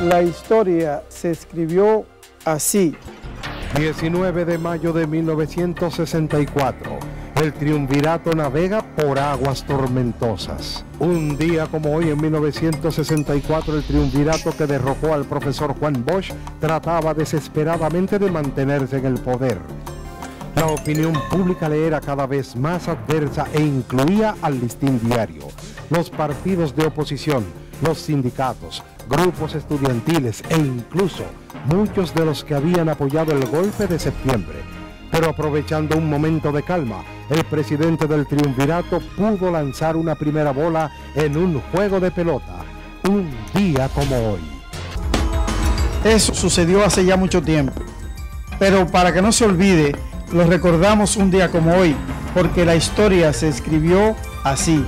La historia se escribió así. 19 de mayo de 1964. El triunvirato navega por aguas tormentosas. Un día como hoy en 1964 el triunvirato que derrocó al profesor Juan Bosch trataba desesperadamente de mantenerse en el poder. La opinión pública le era cada vez más adversa e incluía al listín diario, los partidos de oposición, los sindicatos, grupos estudiantiles e incluso muchos de los que habían apoyado el golpe de septiembre. Pero aprovechando un momento de calma, el presidente del triunvirato pudo lanzar una primera bola en un juego de pelota, un día como hoy. Eso sucedió hace ya mucho tiempo. Pero para que no se olvide, lo recordamos un día como hoy, porque la historia se escribió así.